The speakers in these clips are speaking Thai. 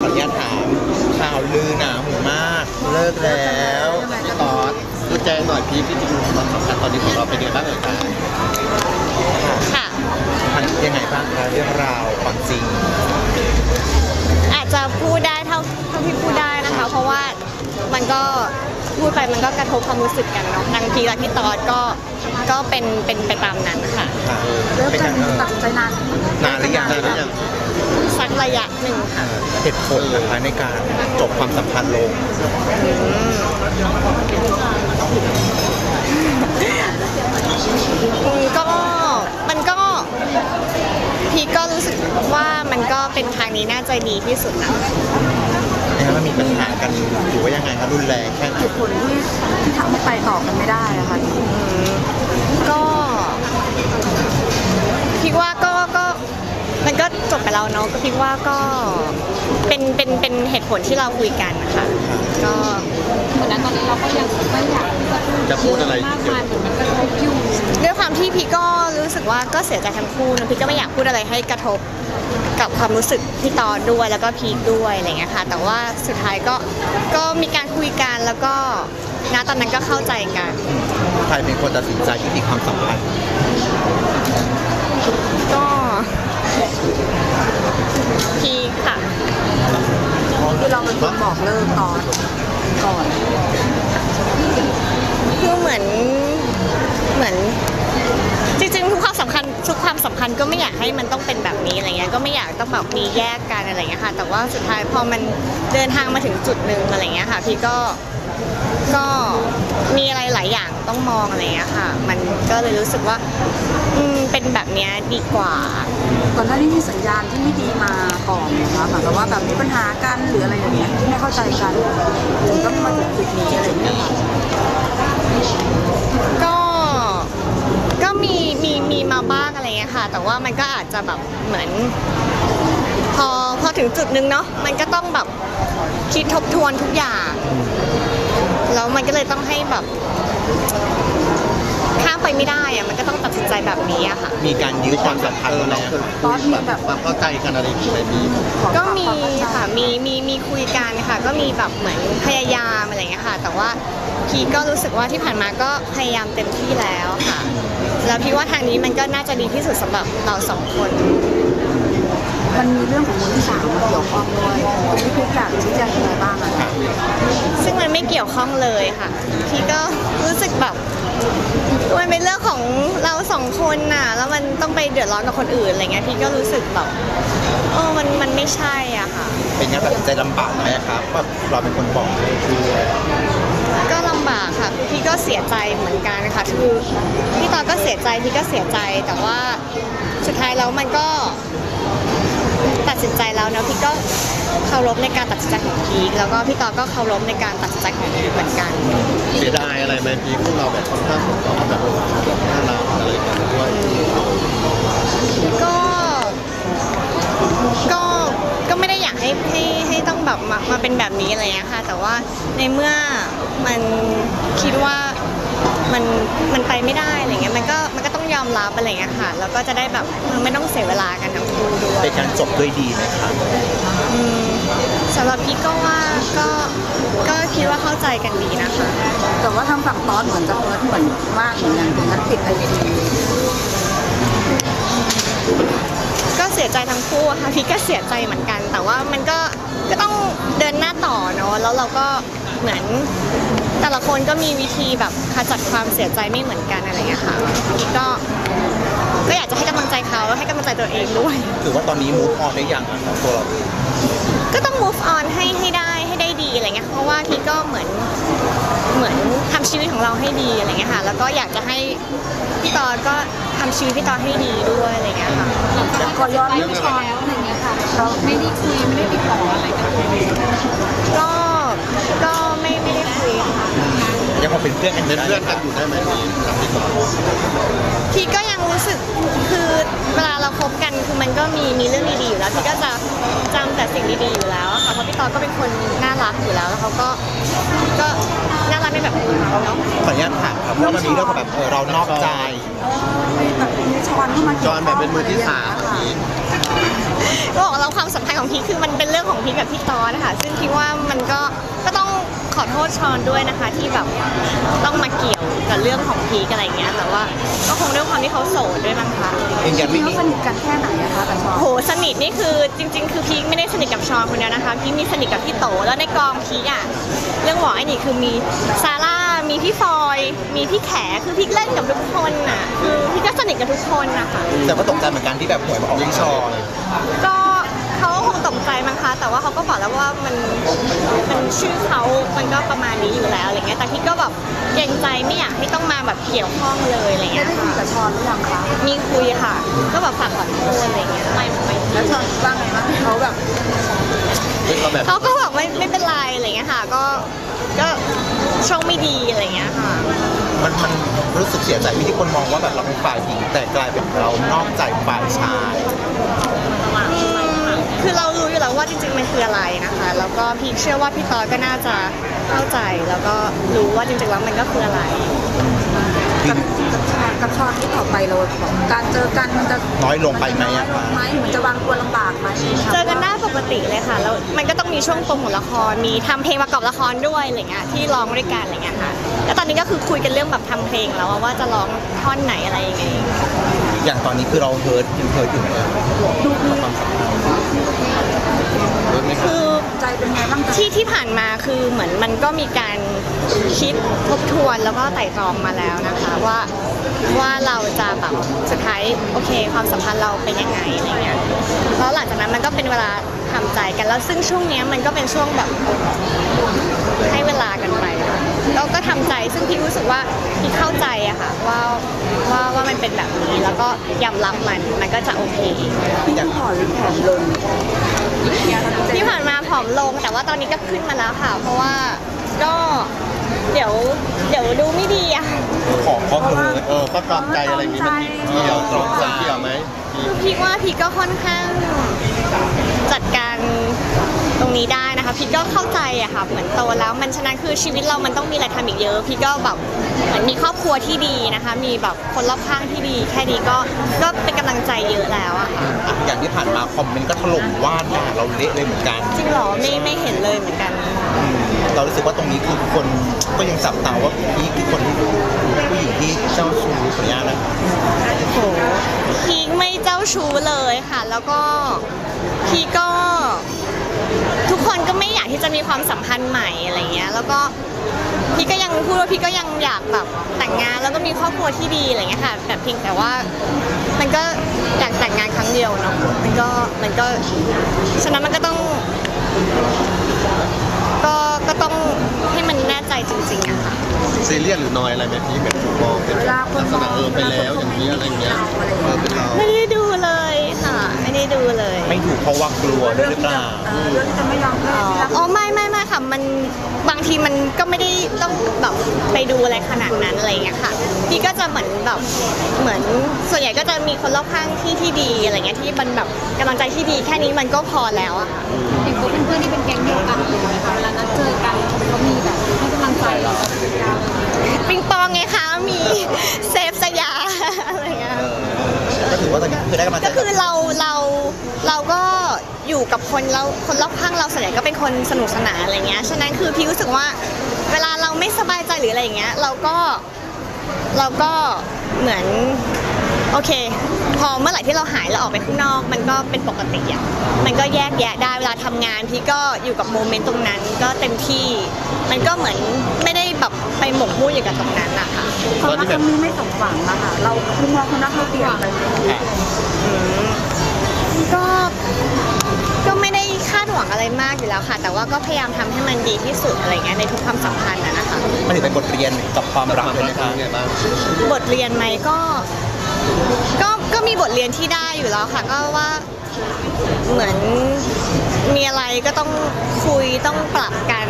ขออนุญาตถามข่าวลือหนาหูมาก เลิกแล้วพี่ตอดดูแจ้งหน่อยพี่พี่จริงๆความสัมพันธ์ตอนนี้ของเราเป็นยังไงบ้างเอ่ยคะค่ะ มันยังไงบ้างคะเรื่องราวความจริงอาจจะพูดได้เท่าเท่าที่พูดได้นะคะ เพราะว่ามันก็พูดไปมันก็กระทบความรู้สึกกันเนาะทางพีและพี่ตอดก็ก็เป็นเป็นไปตามนั้นค่ะ ค่ะเลิกเป็นกัยันงไงตัดสินใจนานนานหรือยังนานหรือยังสัก ระยะหนึ่งค่ะเหตุผลนะคะในการจบความสัมพันธ์ลงอืมก็มันก็พีก็รู้สึกว่ามันก็เป็นทางนี้น่าจะดีที่สุดนะนะมันมีปัญหากันหรือว่ายังไงคะรุนแรงแค่ไหนเหตุผลที่ที่ทำให้ไปต่อกันไม่ได้อะค่ะ มันก็จบไปแล้วเนาะก็พี่ว่าก็เป็นเป็นเป็นเหตุผลที่เราคุยกันนะคะก็เหมือนนั้นตอนนี้เราก็ยังไม่อยากจะพูดอะไรมากมายเหมือนมันกระทบอยู่ด้วยความที่พี่ก็รู้สึกว่าก็เสียใจทั้งคู่นะพี่ก็ไม่อยากพูดอะไรให้กระทบกับความรู้สึกพี่ตอนด้วยแล้วก็พีคด้วยอะไรเงี้ยค่ะ แต่ว่าสุดท้ายก็ก็มีการคุยกันแล้วก็ณตอนนั้นก็เข้าใจกันใครเป็นคนตัดสินใจยุติความสัมพันธ์ พีคค่ะ คือเราเป็นคนบอกเลิกตอนก่อนคือเหมือนเหมือน จริงๆทุกความสำคัญทุกความสัมพันธ์ก็ไม่อยากให้มันต้องเป็นแบบนี้อะไรเงี้ยก็ไม่อยากต้องแบบมีแยกกันอะไรเงี้ยค่ะ แต่ว่าสุดท้ายพอมันเดินทางมาถึงจุดหนึ่งอะไรเงี้ยค่ะ พี่ก็ก็มีอะไรหลายอย่างต้องมองอะไรเงี้ยค่ะ มันก็เลยรู้สึกว่า อืมเป็นแบบเนี้ยดีกว่า ก่อนหน้านี้มีสัญญาณที่ไม่ดีมาก่อนนะคะเหมือนกับว่าแบบมีปัญหากันหรืออะไรอย่างเงี้ยที่ไม่เข้าใจกันถึงต้องมาถึงจุดนี้อะไรอย่างเงี้ยค่ะก็ก็มีมีมีมาบ้างอะไรเงี้ยค่ะ แต่ว่ามันก็อาจจะแบบเหมือน พอพอถึงจุดหนึ่งเนาะมันก็ต้องแบบคิดทบทวนทุกอย่าง แล้วมันก็เลยต้องให้แบบ ข้ามไปไม่ได้อะมันก็ต้องตัดสินใจแบบนี้อะค่ะ มีการยื้อความสัมพันธ์แล้วตอนมีแบบความเข้าใจกันอะไรอย่างเงี้ยมีขอก็มีวาเข้าใจค่ะมีมีมีคุยกันค่ะ ก็มีแบบเหมือนพยายามอะไรเงี้ยค่ะ แต่ว่าพีก็รู้สึกว่าที่ผ่านมาก็พยายามเต็มที่แล้วค่ะ แล้วพี่ว่าทางนี้มันก็น่าจะดีที่สุดสำหรับเราสองคนมันมีเรื่องของมือที่สามมาเกี่ยวข้องด้วยตรงนี้พี่อยากชี้แจงยังไงบ้างอะคะซึ่งมันไม่เกี่ยวข้องเลยค่ะ พี่ก็รู้สึกแบบ มันเป็นเรื่องของเราสองคนน่ะ แล้วมันต้องไปเดือดร้อนกับคนอื่นอะไรเงี้ยพี่ก็รู้สึกแบบเออมันมันไม่ใช่อะค่ะ เป็นยังตัดสินใจลำบากไหมครับว่าเราเป็นคนบอกเลยคือก็ลำบากค่ะคือพี่ก็เสียใจเหมือนกันค่ะคือพี่ตอนก็เสียใจพี่ก็เสียใจแต่ว่าสุดท้ายแล้วมันก็ตัด สินใจแล้วเนอะพี่ก็เคารพในการตัดสินใจของพีคแล้วก็พี่ตอก็เคารพในการตัดสินใจของพีคเหมือนกัน เสียดายอะไรไหมพี่พวกเราแบบค่อนข้างสนใจแบบน่ารักอะไรกันด้วยก็ก็ก็ไม่ได้อยากให้ให้ให้ต้องแบบมามาเป็นแบบนี้อะไรอย่างเงี้ยค่ะ แต่ว่าในเมื่อมันคิดว่ามันมันไปไม่ได้อะไรเงี้ยมันก็มันก็ต้ องยอมรับอะไรเงี้ยค่ะแล้วก็จะได้แบบเออไม่ต้องเสียเวลากันทั้งคู่ด้วยเป็นการจบด้วยดีไหมครับอืมสำหรับพี่ก็ว่าก็ก็คิดว่าเข้าใจกันดีนะคะ แต่ว่าทางฝั่งตอนเหมือนจะเพิร์ดเหมือนมากเหมือนกันถึงนั้นปิดไอจีก็เสียใจทั้งคู่อะค่ะพี่ก็เสียใจเหมือนกัน แต่ว่ามันก็ก็ต้องเดินหน้าต่อเนาะแล้วเราก็เหมือนแต่ละคนก็มีวิธีแบบขจัดความเสียใจไม่เหมือนกันอะไรอย่างเงี้ยค่ะ แล้วให้กำลังใจตัวเองด้วย ถือว่าตอนนี้มูฟออนได้ยังอะครับตัวเรา ก็ต้อง move on ให้ให้ได้ให้ได้ดีอะไรเงี้ยเพราะว่าพี่ก็เหมือนเหมือนทำชีวิตของเราให้ดีอะไรเงี้ยค่ะ แล้วก็อยากจะให้พี่ตอนก็ทำชีวิตพี่ตอนให้ดีด้วยอะไรเงี้ยค่ะ ขอย้อนไปเรื่องแล้วช้อนอะไรเงี้ยค่ะ เราไม่ได้คุยไม่ได้ติดต่ออะไรกันเลยก็ก็ ยังพอเป็นเพื่อนกันเป็นเพื่อนกันอยู่ได้ไหมพี่กับพี่ต่อพี่ก็ยังรู้สึกคือเวลาเราคบกันคือมันก็มีมีเรื่องดีๆอยู่แล้วพี่ก็จะจำแต่สิ่งดีๆอยู่แล้วอะค่ะเพราะพี่ตอนก็เป็นคนน่ารักอยู่แล้วแล้วเขาก็ก็น่ารักในแบบของเขาเนาะขออนุญาตถามครับว่ามันมีเรื่องของแบบเออเรานอกใจมีแบบมีช้อนเข้ามาจอนแบบเป็นมือที่สามค่ะพี่ก็บอกเราความสัมพันธ์ของพีคคือมันเป็นเรื่องของพีคกับพี่ต๊อดนะคะซึ่งพีคว่ามันก็ก็ต้อง ขอโทษฌอห์ณด้วยนะคะ ที่แบบต้องมาเกี่ยวกับเรื่องของพีคอะไรอย่างเงี้ยแต่ว่าก็คงด้วยความที่เขาโสดด้วยมั้งคะยืนยันจริไม่มีแล้วสนิทกันแค่ไหนอะคะกับฌอห์ณโหสนิทนี่คือจริง ๆ คือพีคไม่ได้สนิทกับฌอห์ณคนเดียวนะคะพีคมีสนิทกับพี่โตแล้วในกองพีคอะเรื่องหวอไอ้นี่คือมีซาร่ามีพี่ฟอย มีพี่แขคือพีคเล่นกับทุกคนน่ะคือพีคก็สนิทกับทุกคนนะคะแต่ก็ตกใจเหมือนกันที่แบบหวยมาออกที่ฌอห์ณก็เขาคงตก ใจมั้งคะ แต่ว่าเขาก็บอกแล้วว่ามันมันชื่อเขามันก็ประมาณนี้อยู่แล้วอะไรเงี้ย แต่พี่ก็แบบเกรงใจไม่อยากให้ต้องมาแบบเกี่ยวข้องเลยอะไรได้เงี้ยได้คุยค่ะกับชอนหรือยังคะมีคุยค่ะ ก็แบบฝากขอโทษอะไรเงี้ยไม่ไม่แล้วชอนว่าไงบ้างเขาแบบก็แบบเขาก็บอกไม่ไม่เป็นไรอะไรเงี้ยค่ะ ก็ก็โชคไม่ดีอะไรเงี้ยค่ะ มันมันรู้สึกเสียใจที่คนมองว่าแบบเราเป็นฝ่ายหญิงแต่กลายเป็นเรานอกใจฝ่ายชาย อืมคือเรารู้อยู่แล้ วว่าจริงๆมันคืออะไรนะคะ แล้วก็พี่เชื่อว่าพี่ตอดก็น่าจะเข้าใจแล้วก็รู้ว่าจริงๆแล้วมันก็คืออะไร กับกับชอนกับชอนที่ต่อไปเราบอกการเจอกันมันจะน้อยลงไปไหมน้อยอะลงไหมมันจะวางตัวลำบากไหมเจอกันได้ปกติเลยค่ะแล้วมันก็ต้องมีช่วงโปรโมทละครมีทำเพลงประกอบละครด้วยอะไรเงี้ยที่ร้องด้วยกันอะไรเงี้ยค่ะแล้วตอนนี้ก็คือคุยกันเรื่องแบบทำเพลงแล้วอะว่าจะร้องท่อนไหนอะไรยังไงอย่างตอนนี้คือเราเฮิร์ตยังเฮิร์ตอยู่ไหมความสัมพันธ์เฮิร์ตไหมครับ คือ ใจ เป็นไงบ้างจ๊ะที่ที่ผ่านมาคือเหมือนมันก็มีการคิดทบทวนแล้วก็ไต่ตรองมาแล้วนะคะว่าว่าเราจะแบบสุดท้ายโอเค ความสัมพันธ์เราเป็นยังไงอะไรเงี้ยแล้วหลังจากนั้นมันก็เป็นเวลาทำใจกันแล้วซึ่งช่วงเนี้ยมันก็เป็นช่วงแบบให้เวลากันไปแล้วก็ทำใจซึ่งพี่รู้สึกว่าพี่เข้าใจอะค่ะว่าว่าว่ามันเป็นแบบนี้แล้วก็ยอมรับมันมันก็จะโอเคพี่ยังถอนหรือผอมลง ที่ผ่านมาผอมลงแต่ว่าตอนนี้ก็ขึ้นมาแล้วค่ะ เพราะว่าก็เดี๋ยวเดี๋ยวดูไม่ดีอะของก็คือเออก็ตามใจอะไรอย่างงี้มันเกี่ยวตรงใจเกี่ยวไหมคือพี่ว่าพี่ก็ค่อนข้างจัดการตรงนี้ได้นะคะ พี่ ก็เข้าใจอะค่ะ เหมือนโตแล้ว มันฉะนั้นคือชีวิตเรามันต้องมีอะไรทำอีกเยอะ พี่ก็แบบเหมือนมีครอบครัวที่ดีนะคะ มีแบบคนรอบข้างที่ดี แค่นี้ก็ก็เป็นกำลังใจเยอะแล้วอะค่ะอะอย่างที่ผ่านมาคอมเมนต์ก็ถล่มว่าด่าเราเละเลยเหมือนกันจริงเหรอไม่ไม่เห็นเลยเหมือนกัน อืมเรารู้สึกว่าตรงนี้คือคนก็ยังจับตาว่าพี่คือคนผู้หญิงที่เจ้าชู้คนนี้นะโหพีคไม่เจ้าชู้เลยค่ะ แล้วก็พีคก็ ทุกคนก็ไม่อยากที่จะมีความสัมพันธ์ใหม่อะไรเงี้ยแล้วก็พี่ก็ยังพูดว่าพี่ก็ยังอยากแบบแต่งงานแล้วก็มีครอบครัวที่ดีอะไรเงี้ยค่ะแบบเพียงแต่ว่ามันก็อยากแต่งงานครั้งเดียวเนาะมันก็มันก็ฉะนั้นมันก็ต้อง ต้องให้มันแน่ใจจริงๆอะค่ะ ซีเรียสหรือนอยอะไรไหมพี่แบบมองเป็นเวลาคนมองเออไปแล้วอย่างนี้อะไรเงี้ยเออเป็นเราไม่ได้ดูเลยค่ะ ไม่ได้ดูเลย ไม่ถูกเพราะว่ากลัวด้วยหรือเปล่าเออเรื่องที่จะไม่ ค่ะมันบางทีมันก็ไม่ได้ต้องแบบไปดูอะไรขนาดนั้นอะไรอย่างเงี้ยค่ะพี่ก็จะเหมือนแบบเหมือนส่วนใหญ่ก็จะมีคนรอบข้างที่ที่ดีอะไรเงี้ยที่มันแบบกำลังใจที่ดีแค่นี้มันก็พอแล้วอะค่ะอย่างตัวเพื่อนๆที่เป็นแก๊งเดียวกันเลยนะคะเวลานัดเจอกันเขามีแบบให้กำลังใจเราปิงปองไงคะมีเซฟสยาอะไรเงี้ยเออก็ถือว่าตอนนี้คือได้กำลังใจก็คือเราเราเราก็ อยู่กับคนเราคนรอบข้างเราส่วนใหญ่ก็เป็นคนสนุกสนานอะไรเงี้ยฉะนั้นคือพี่รู้สึกว่าเวลาเราไม่สบายใจหรืออะไรอย่างเงี้ยเราก็เราก็เหมือนโอเค พอเมื่อไหร่ที่เราหายแล้วออกไปข้างนอก มันก็เป็นปกติอะมันก็แยกแยะได้เวลาทำงานพี่ก็อยู่กับโมเมนต์ตรงนั้นก็เต็มที่ มันก็เหมือนไม่ได้แบบไปหมกมุ่นอยู่กับตรงนั้นอะค่ะความรักครั้งนี้ไม่สมหวังอะค่ะเรามุมมองความรักเราเปลี่ยนไปไหมก็ก็ไม่ได้คาด หวังอะไรมากอยู่แล้วค่ะ แต่ว่าก็พยายามทำให้มันดีที่สุดอะไรเงี้ยในทุกความสัมพันธ์อะนะคะ มันถือเป็นบทเรียนกับความรักเลยนะคะ ไงบ้างบทเรียนไหมก็ ก็ก็มีบทเรียนที่ได้อยู่แล้วค่ะ ก็ว่าเหมือนมีอะไรก็ต้องคุยต้องปรับกัน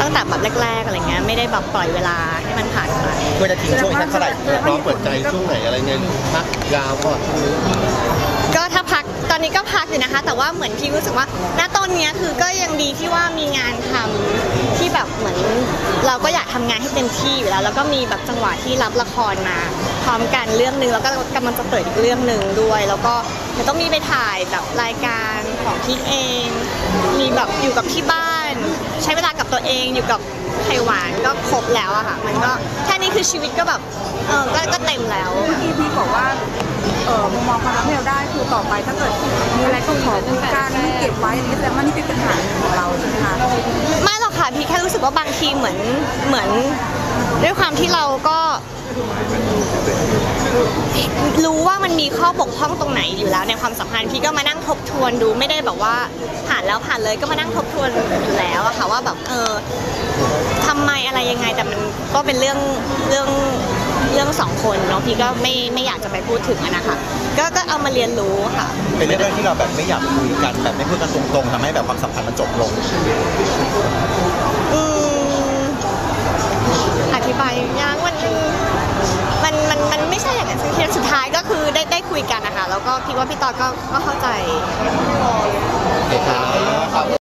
ตั้งแต่แบบแรกๆอะไรเงี้ยไม่ได้แบบปล่อยเวลาให้มันผ่านไปเพื่อจะทิ้งช่วงอีกสักเท่าไหร่ พร้อมเปิดใจช่วงไหนอะไรเงี้ยพักยาวก่อนช่วงนี้ก็ถ้าพัก ตอนนี้ก็พักอยู่นะคะ แต่ว่าเหมือนพี่รู้สึกว่าณตอนเนี้ยคือก็ยังดีที่ว่ามีงานทำที่แบบเหมือนเราก็อยากทำงานให้เต็มที่อยู่แล้ว แล้วก็มีแบบจังหวะที่รับละครมา พร้อมกันเรื่องหนึ่งแล้วก็กำลังจะเปิดอีกเรื่องหนึ่งด้วย แล้วก็มันต้องมีไปถ่ายแบบรายการของพีคเอง มีแบบอยู่กับที่บ้าน ใช้เวลากับตัวเองอยู่กับไข่หวานก็ครบแล้วอะค่ะ มันก็แค่นี้คือชีวิตก็แบบเออก็ก็เต็มแล้วเมื่พี่บอกว่า มุมมองความรักที่เราได้คือต่อไปถ้าเกิดมีอะไรก็ขอคุยกันไม่เก็บไว้อันนี้แสดงว่านี่เป็นปัญหาของเราใช่ไหมคะไม่หรอกค่ะพี่แค่รู้สึกว่าบางทีเหมือนเหมือนด้วยความที่เราก็ รู้ว่ามันมีข้อบกพร่องตรงไหนอยู่แล้วในความสัมพันธ์พี่ก็มานั่งทบทวนดูไม่ได้แบบว่าผ่านแล้วผ่านเลยก็มานั่งทบทวนอยู่แล้วอะค่ะว่าแบบเออทำไมอะไรยังไงแต่มันก็เป็นเรื่องเรื่องเรื่องสองคนเนาะพี่ก็ไม่ไม่อยากจะไปพูดถึงอะนะคะก็ก็เอามาเรียนรู้ค่ะ เป็นเรื่องที่เราแบบไม่อยากคุยกันแบบไม่พูดกันตรงๆทำให้แบบความสัมพันธ์มันจบลงอืมอธิบายยากมัน มันมันมันไม่ใช่อย่างนั้นทีสุดท้ายก็คือได้ได้คุยกันนะคะแล้วก็คิดว่าพี่ตอดก็ก็เข้าใจ โอเคครับ